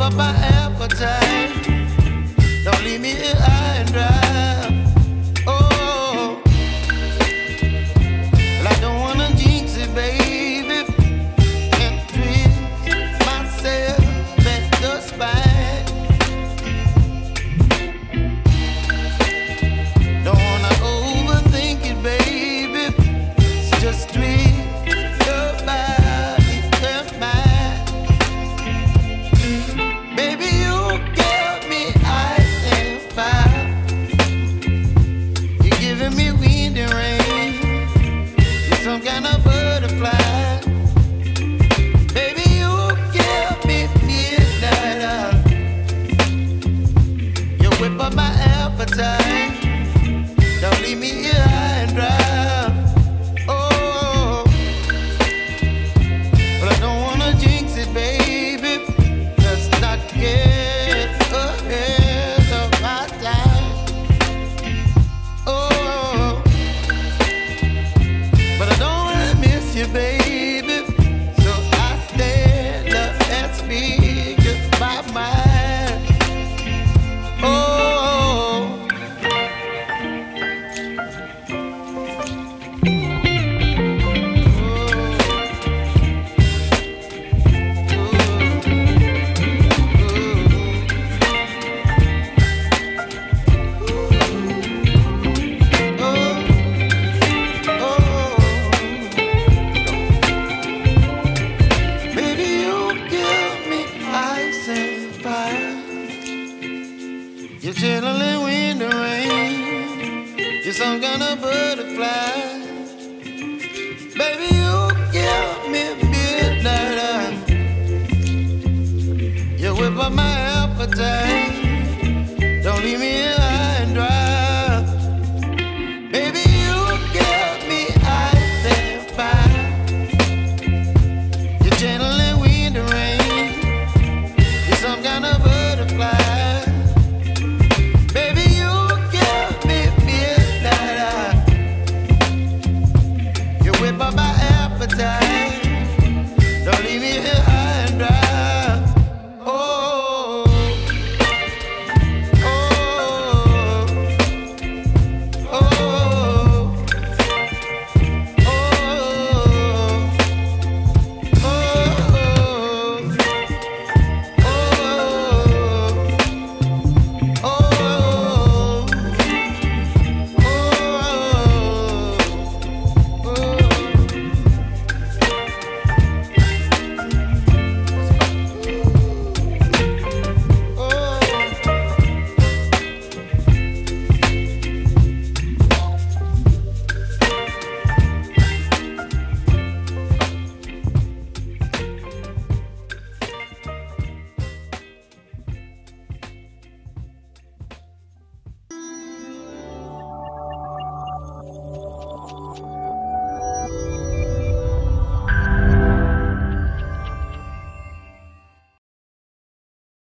up I am. some kind of butterfly. Baby, you give me. You whip up my appetite. Don't leave me. You're chilling when the rain. You're some kind of butterfly. Baby, you give me midnight. You whip up my appetite.